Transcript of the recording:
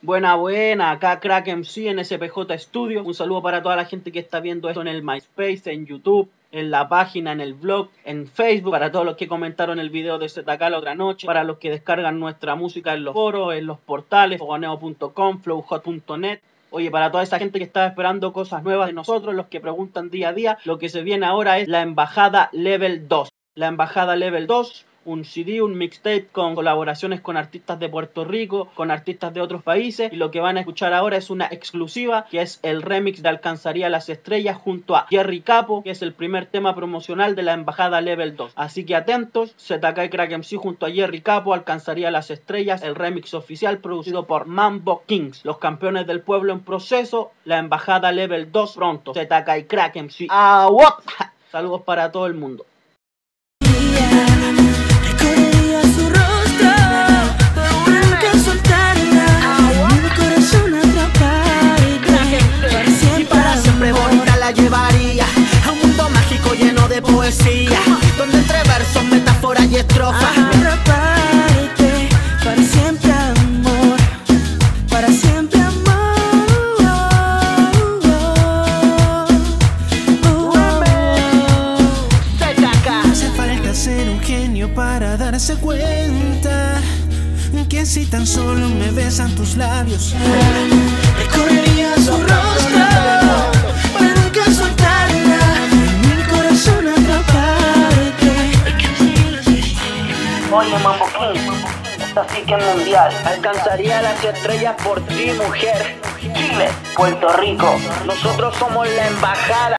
Buena, buena, acá Crack MC en SPJ Studio. Un saludo para toda la gente que está viendo esto en el MySpace, en YouTube, en la página, en el blog, en Facebook, para todos los que comentaron el video de ZK la otra noche, para los que descargan nuestra música en los foros, en los portales, fogoneo.com, flowhot.net. Oye, para toda esa gente que está esperando cosas nuevas de nosotros, los que preguntan día a día, lo que se viene ahora es la Embajada Level 2. La Embajada Level 2 un CD, un mixtape con colaboraciones con artistas de Puerto Rico, con artistas de otros países. Y lo que van a escuchar ahora es una exclusiva, que es el remix de Alcanzaría las Estrellas junto a Jerry Capo, que es el primer tema promocional de la Embajada Level 2. Así que atentos, ZK y Crack MC junto a Jerry Capo, Alcanzaría las Estrellas, el remix oficial producido por Mambo Kings, los campeones del pueblo en proceso, la Embajada Level 2 pronto. ZK y Crack MC. ¡Ah, Saludos para todo el mundo. Poesía, donde entre versos, metáforas y estrofas. Para siempre amor, para siempre amor. Hace falta ser un genio para darse cuenta que si tan solo me besan tus labios, recorrería su rostro. Oye, Mambo King, esta sí que es mundial. Alcanzaría las estrellas por ti, mujer. Chile, Puerto Rico, nosotros somos la embajada.